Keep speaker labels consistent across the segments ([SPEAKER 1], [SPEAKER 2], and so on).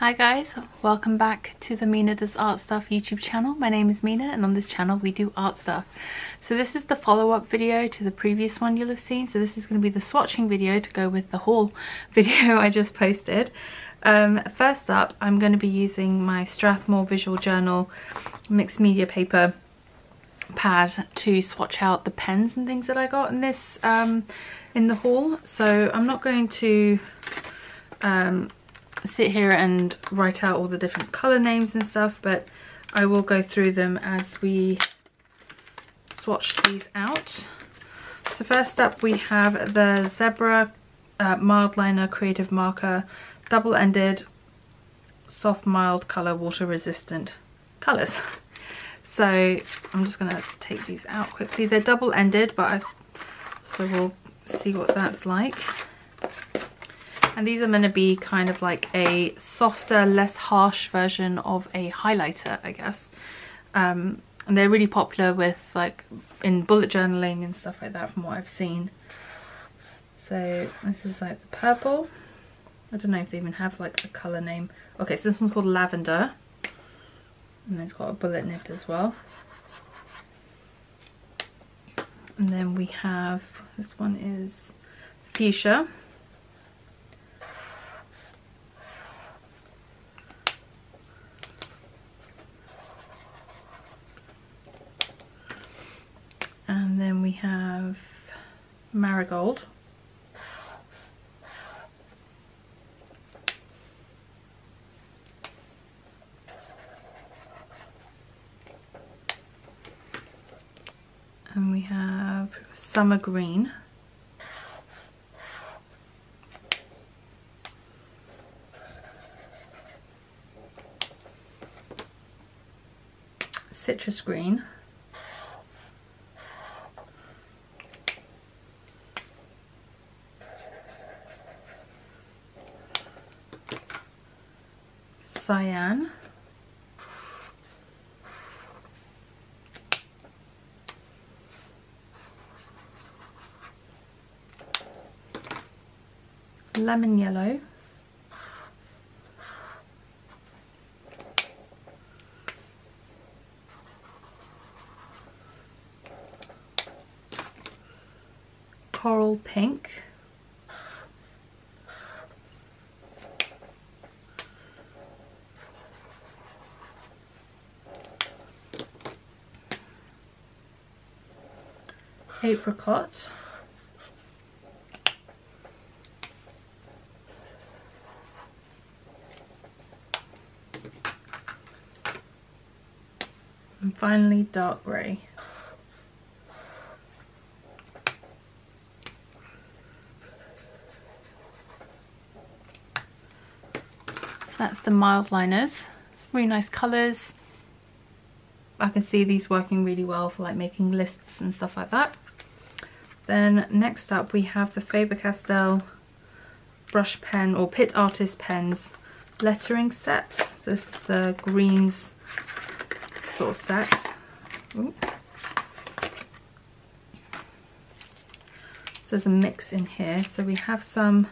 [SPEAKER 1] Hi guys, welcome back to the Mina Does Art Stuff YouTube channel. My name is Mina and on this channel we do art stuff. So this is the follow-up video to the previous one you'll have seen. So this is going to be the swatching video to go with the haul video I just posted. Um, first up, I'm going to be using my Strathmore Visual Journal mixed media paper pad to swatch out the pens and things that I got in this um, in the haul. So I'm not going to um, sit here and write out all the different colour names and stuff, but I will go through them as we swatch these out. So first up we have the Zebra uh, Mildliner Creative Marker double-ended soft mild colour water resistant colours. So I'm just going to take these out quickly. They're double-ended, but I, so we'll see what that's like. And these are going to be kind of like a softer, less harsh version of a highlighter, I guess. Um, and they're really popular with like in bullet journaling and stuff like that from what I've seen. So this is like the purple. I don't know if they even have like a colour name. Okay, so this one's called Lavender. And it's got a bullet nib as well. And then we have, this one is Fuchsia. And then we have Marigold. And we have Summer Green. Citrus Green. cyan. Lemon yellow. Coral pink. apricot. And finally dark grey. So that's the Mildliners. It's really nice colours. I can see these working really well for like making lists and stuff like that. Then next up we have the Faber-Castell brush pen or Pitt Artist Pens lettering set. So this is the greens sort of set. Ooh. So there's a mix in here. So we have some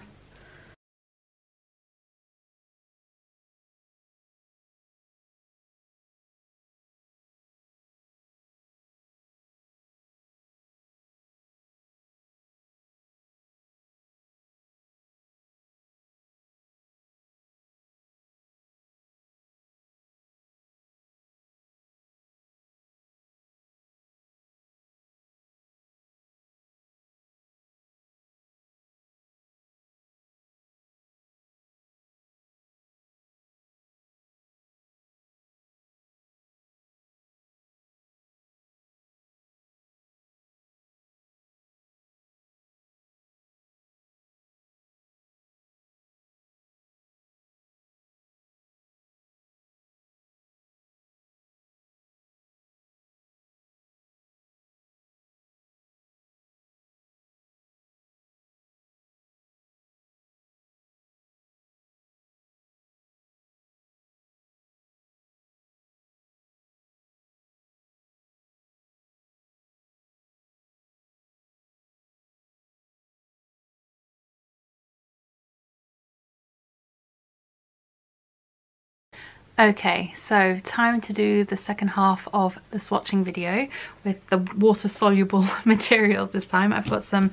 [SPEAKER 1] Okay, so time to do the second half of the swatching video with the water soluble materials this time. I've got some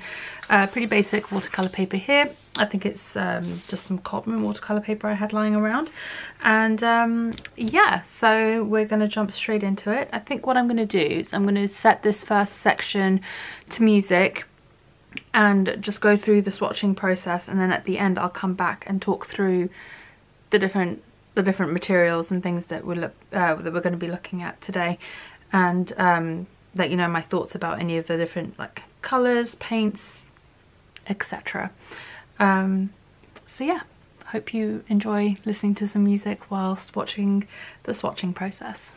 [SPEAKER 1] uh, pretty basic watercolor paper here. I think it's um, just some cotton watercolor paper I had lying around. And um, yeah, so we're gonna jump straight into it. I think what I'm gonna do is I'm gonna set this first section to music and just go through the swatching process and then at the end I'll come back and talk through the different the different materials and things that we're look uh, that we're going to be looking at today. And um, let you know my thoughts about any of the different like colors paints etc um, so yeah hope you enjoy listening to some music whilst watching the swatching process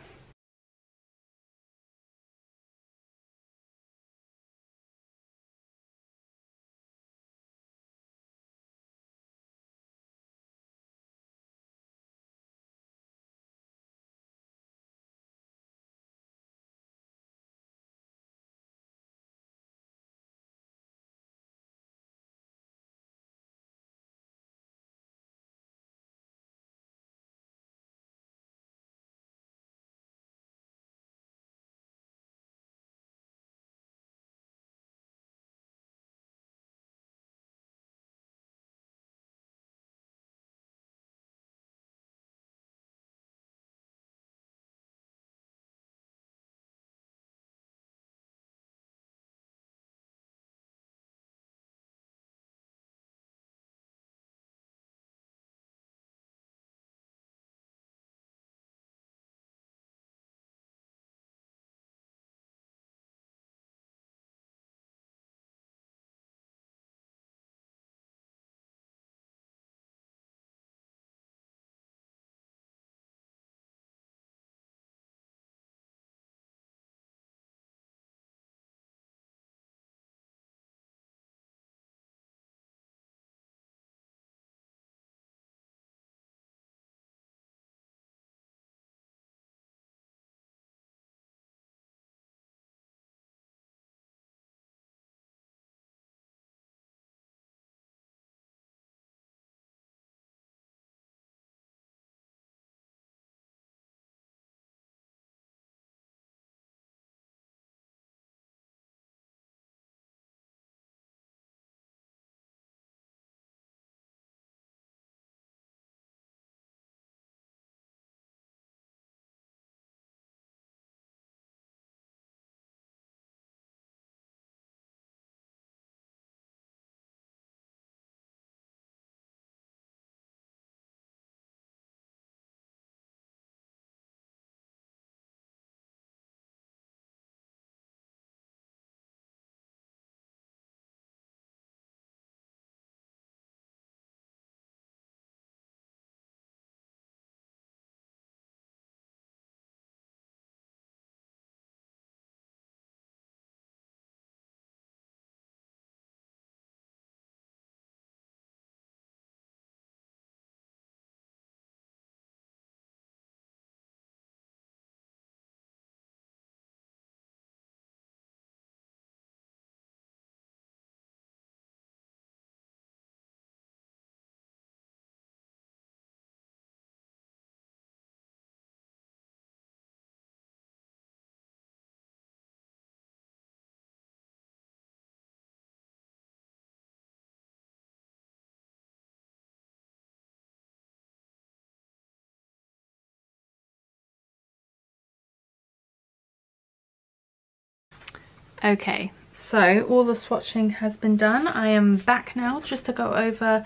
[SPEAKER 1] Okay, so all the swatching has been done. I am back now just to go over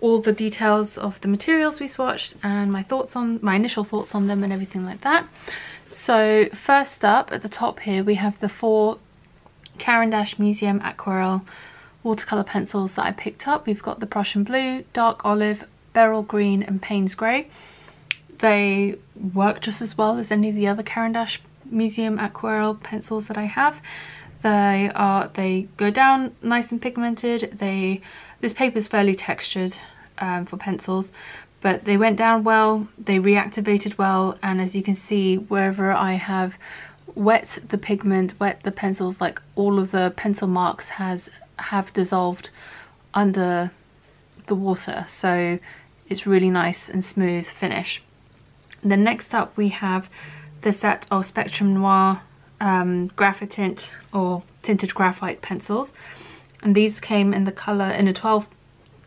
[SPEAKER 1] all the details of the materials we swatched and my thoughts on my initial thoughts on them and everything like that. So first up at the top here we have the four Caran d'Ache Museum Aquarelle watercolor pencils that I picked up. We've got the Prussian Blue, Dark Olive, Beryl Green and Payne's Grey. They work just as well as any of the other Caran d'Ache Museum Aquarelle pencils that I have. They are they go down nice and pigmented. They this paper is fairly textured um, for pencils, but they went down well. They reactivated well, and as you can see, wherever I have wet the pigment, wet the pencils, like all of the pencil marks has have dissolved under the water. So it's really nice and smooth finish. The next up we have the set of Spectrum Noir um, Graphitint or tinted graphite pencils. And these came in the colour, in a 12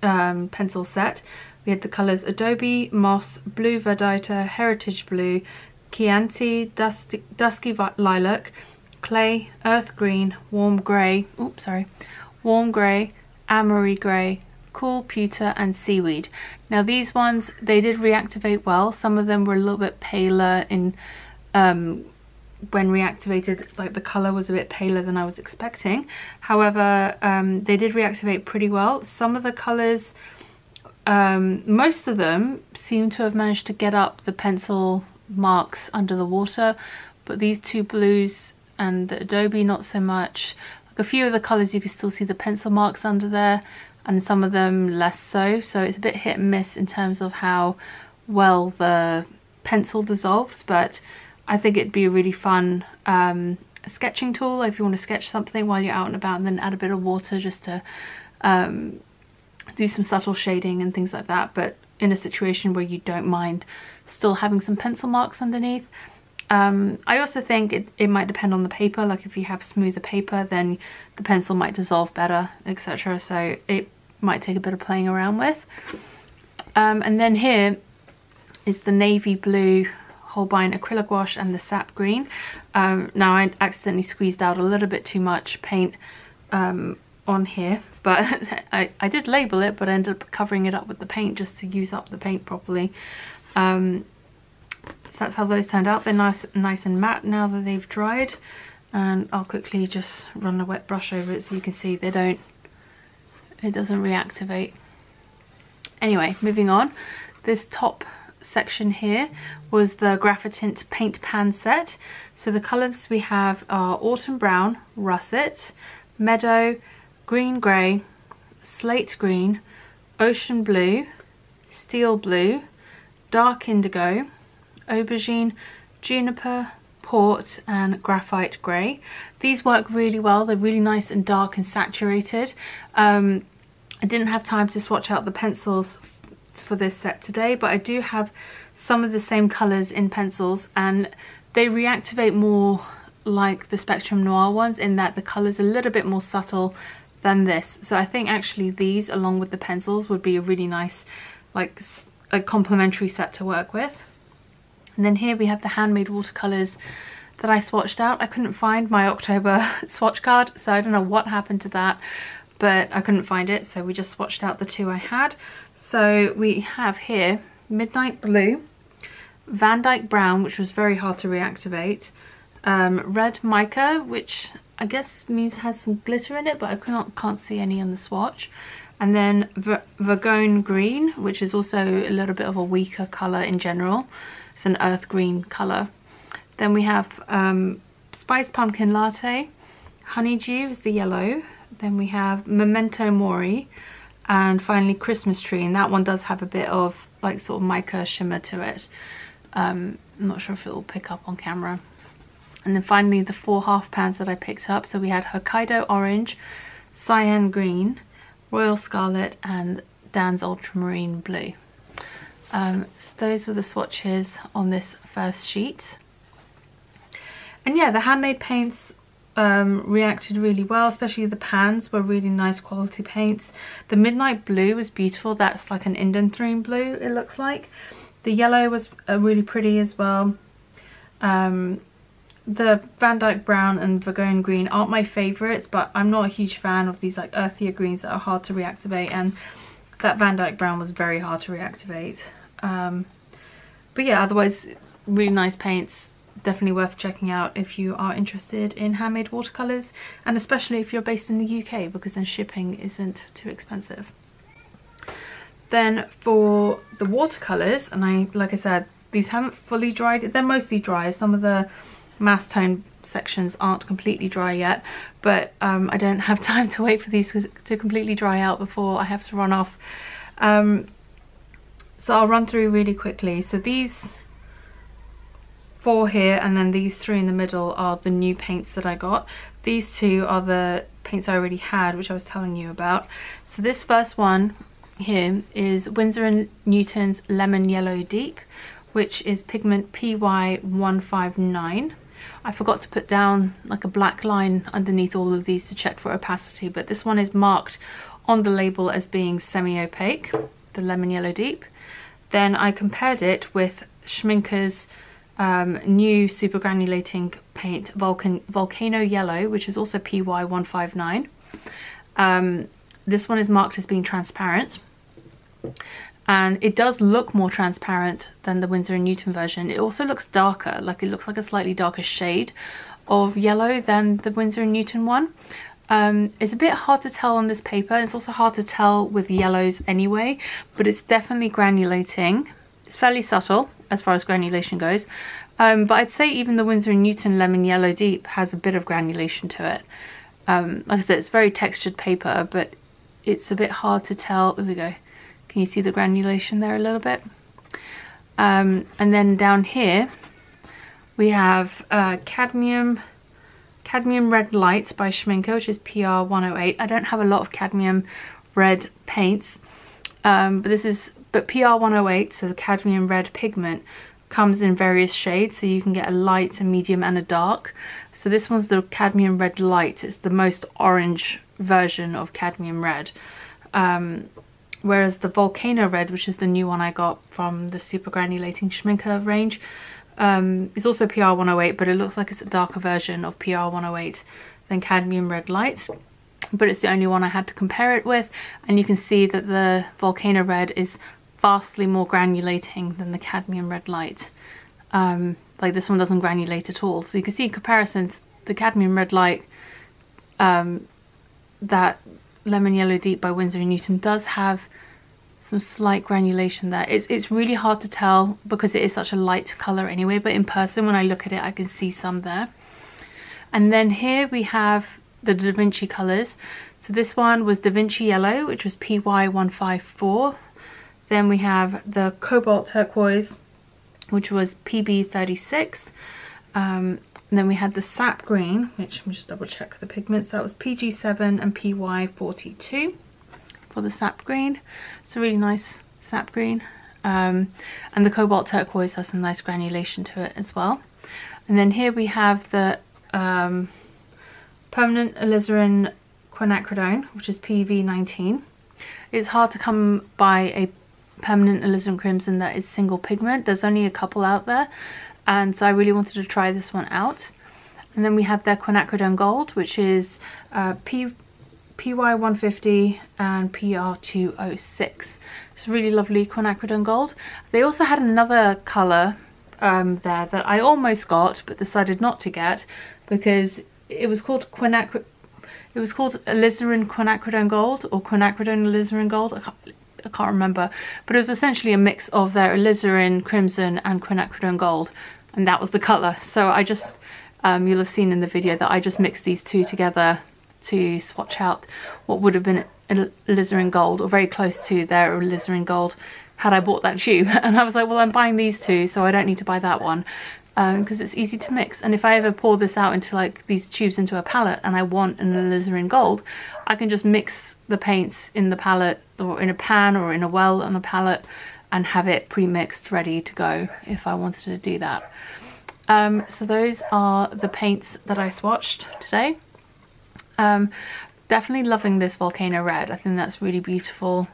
[SPEAKER 1] um, pencil set. We had the colours Adobe, Moss, Blue Verdita, Heritage Blue, Chianti, Dusty, Dusky Lilac, Clay, Earth Green, Warm Grey, oops sorry, Warm Grey, Amory Grey, Cool Pewter and Seaweed. Now these ones, they did reactivate well. Some of them were a little bit paler in um, when reactivated, like the colour was a bit paler than I was expecting. However, um, they did reactivate pretty well. Some of the colours, um, most of them seem to have managed to get up the pencil marks under the water, but these two blues and the Adobe not so much. Like a few of the colours you can still see the pencil marks under there and some of them less so. So it's a bit hit and miss in terms of how well the pencil dissolves, but I think it'd be a really fun um, sketching tool if you want to sketch something while you're out and about and then add a bit of water just to um, do some subtle shading and things like that but in a situation where you don't mind still having some pencil marks underneath. Um, I also think it, it might depend on the paper like if you have smoother paper then the pencil might dissolve better etc so it might take a bit of playing around with. Um, and then here is the navy blue Holbein Acryla Gouache and the sap green. Um, now I accidentally squeezed out a little bit too much paint um, on here but I, I did label it but I ended up covering it up with the paint just to use up the paint properly. Um, so that's how those turned out. They're nice, nice and matte now that they've dried and I'll quickly just run a wet brush over it so you can see they don't, it doesn't reactivate. Anyway, moving on. This top section here was the Graphitint paint pan set. So the colours we have are Autumn Brown, Russet, Meadow, Green Grey, Slate Green, Ocean Blue, Steel Blue, Dark Indigo, Aubergine, Juniper, Port and Graphite Grey. These work really well. They're really nice and dark and saturated. Um, I didn't have time to swatch out the pencils for this set today, but I do have some of the same colours in pencils and they reactivate more like the Spectrum Noir ones in that the colour's a little bit more subtle than this. So I think actually these along with the pencils would be a really nice like a complementary set to work with. And then here we have the handmade watercolours that I swatched out. I couldn't find my October swatch card so I don't know what happened to that but I couldn't find it so we just swatched out the two I had. So we have here Midnight Blue, Van Dyke Brown which was very hard to reactivate, um, Red Mica which I guess means has some glitter in it but I can't, can't see any on the swatch and then Vergone Green which is also a little bit of a weaker colour in general. It's an earth green colour. Then we have um, Spiced Pumpkin Latte, Honeydew is the yellow, then we have Memento Mori and finally Christmas Tree and that one does have a bit of like sort of mica shimmer to it. Um, I'm not sure if it will pick up on camera. And then finally the four half pans that I picked up. So we had Hokkaido Orange, Cyan Green, Royal Scarlet and Dan's Ultramarine Blue. Um, so those were the swatches on this first sheet. And yeah, the handmade paints um, reacted really well, especially the pans were really nice quality paints. The Midnight Blue was beautiful. That's like an Indanthrene blue, it looks like. The yellow was uh, really pretty as well. Um, the Van Dyke Brown and Vergone Green aren't my favourites, but I'm not a huge fan of these like earthier greens that are hard to reactivate, and that Van Dyke Brown was very hard to reactivate. Um, but yeah, otherwise, really nice paints definitely worth checking out if you are interested in handmade watercolours and especially if you're based in the UK because then shipping isn't too expensive. Then for the watercolours, and I like I said, these haven't fully dried, they're mostly dry. Some of the mass tone sections aren't completely dry yet, but um, I don't have time to wait for these to completely dry out before I have to run off. Um, so I'll run through really quickly. So these four here and then these three in the middle are the new paints that I got. These two are the paints I already had, which I was telling you about. So this first one here is Winsor & Newton's Lemon Yellow Deep, which is pigment PY159. I forgot to put down like a black line underneath all of these to check for opacity, but this one is marked on the label as being semi-opaque, the Lemon Yellow Deep. Then I compared it with Schmincke's um, new super granulating paint, Vulcan Volcano Yellow, which is also PY159. Um, this one is marked as being transparent. And it does look more transparent than the Winsor & Newton version. It also looks darker, like it looks like a slightly darker shade of yellow than the Winsor & Newton one. Um, it's a bit hard to tell on this paper. It's also hard to tell with yellows anyway, but it's definitely granulating. It's fairly subtle as far as granulation goes. Um, but I'd say even the Winsor & Newton Lemon Yellow Deep has a bit of granulation to it. Um, like I said, it's very textured paper, but it's a bit hard to tell. There we go. Can you see the granulation there a little bit? Um, and then down here, we have uh, cadmium Cadmium Red Light by Schmincke, which is PR108. I don't have a lot of cadmium red paints, um, but this is, but PR108, so the cadmium red pigment, comes in various shades, so you can get a light, a medium, and a dark. So this one's the cadmium red light. It's the most orange version of cadmium red. Um, whereas the Volcano Red, which is the new one I got from the Super Granulating Schmincke range, um, it's also PR108, but it looks like it's a darker version of PR108 than Cadmium Red Light. But it's the only one I had to compare it with. And you can see that the Volcano Red is vastly more granulating than the Cadmium Red Light. Um, like this one doesn't granulate at all. So you can see in comparison, the Cadmium Red Light, um, that Lemon Yellow Deep by Winsor & Newton does have some slight granulation there. It's, it's really hard to tell because it is such a light colour anyway, but in person when I look at it I can see some there. And then here we have the Da Vinci colours. So this one was Da Vinci Yellow, which was PY154. Then we have the Cobalt Turquoise, which was PB36. Um, and then we had the Sap Green, which me just double check the pigments. That was PG7 and PY42 for the sap green. It's a really nice sap green. Um, and the cobalt turquoise has some nice granulation to it as well. And then here we have the um, permanent alizarin quinacridone, which is PV19. It's hard to come by a permanent alizarin crimson that is single pigment. There's only a couple out there. And so I really wanted to try this one out. And then we have their quinacridone gold, which is uh, P PY150 and PR206. It's really lovely quinacridone gold. They also had another colour um, there that I almost got but decided not to get because it was called quinacridone it was called alizarin quinacridone gold or quinacridone alizarin gold. I can't, remember. But it was essentially a mix of their alizarin crimson and quinacridone gold. And that was the colour. So I just, um, you'll have seen in the video that I just mixed these two together to swatch out what would have been alizarin gold or very close to their alizarin gold had I bought that tube and I was like well I'm buying these two so I don't need to buy that one because um, it's easy to mix and if I ever pour this out into like these tubes into a palette and I want an alizarin gold I can just mix the paints in the palette or in a pan or in a well on a palette and have it pre-mixed ready to go if I wanted to do that um, so those are the paints that I swatched today um, definitely loving this Volcano Red. I think that's really beautiful,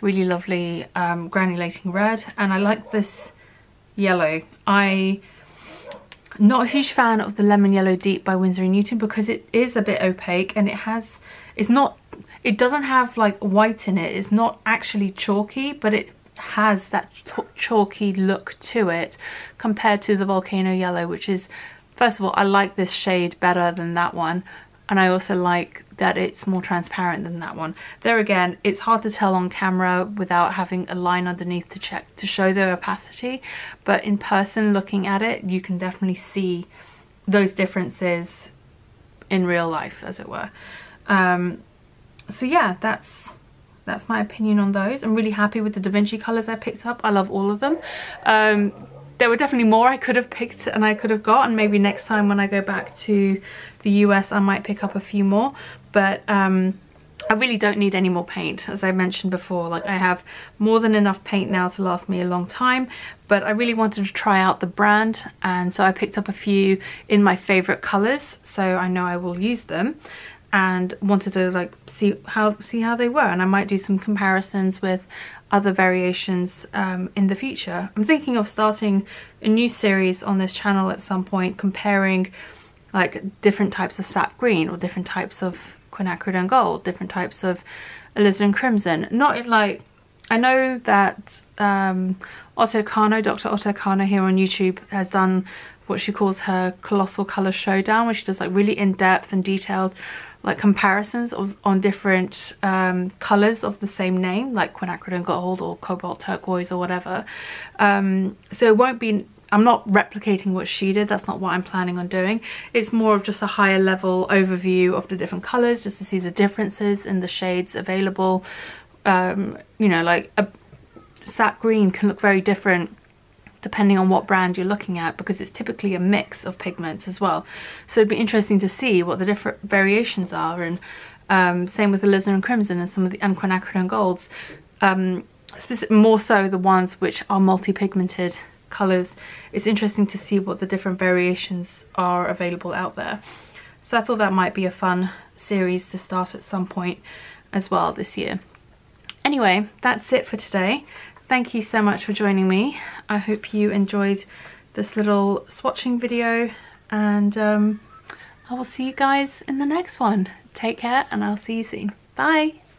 [SPEAKER 1] really lovely um, granulating red. And I like this yellow. I not a huge fan of the Lemon Yellow Deep by Winsor & Newton because it is a bit opaque and it has, it's not, it doesn't have like white in it. It's not actually chalky, but it has that chalky look to it compared to the Volcano Yellow, which is, first of all, I like this shade better than that one and I also like that it's more transparent than that one. There again, it's hard to tell on camera without having a line underneath to check to show the opacity, but in person looking at it, you can definitely see those differences in real life, as it were. Um, so yeah, that's that's my opinion on those. I'm really happy with the Da Vinci colours I picked up. I love all of them. Um, there were definitely more I could have picked and I could have got and maybe next time when I go back to the US I might pick up a few more but um, I really don't need any more paint as I mentioned before like I have more than enough paint now to last me a long time but I really wanted to try out the brand and so I picked up a few in my favorite colors so I know I will use them and wanted to like see how see how they were and I might do some comparisons with other variations um, in the future. I'm thinking of starting a new series on this channel at some point comparing like different types of sap green or different types of quinacridone gold, different types of alizarin crimson. Not in like, I know that um, Otto Kano, Dr. Otto Kano here on YouTube has done what she calls her colossal color showdown where she does like really in-depth and detailed like comparisons of on different um, colors of the same name like quinacridone gold or cobalt turquoise or whatever um, so it won't be I'm not replicating what she did that's not what I'm planning on doing it's more of just a higher level overview of the different colors just to see the differences in the shades available um, you know like a sap green can look very different depending on what brand you're looking at because it's typically a mix of pigments as well. So it'd be interesting to see what the different variations are and um, same with the alizarin crimson and some of the quinacridone golds. Um, more so the ones which are multi-pigmented colours. It's interesting to see what the different variations are available out there. So I thought that might be a fun series to start at some point as well this year. Anyway, that's it for today. Thank you so much for joining me. I hope you enjoyed this little swatching video and um, I will see you guys in the next one. Take care and I'll see you soon. Bye!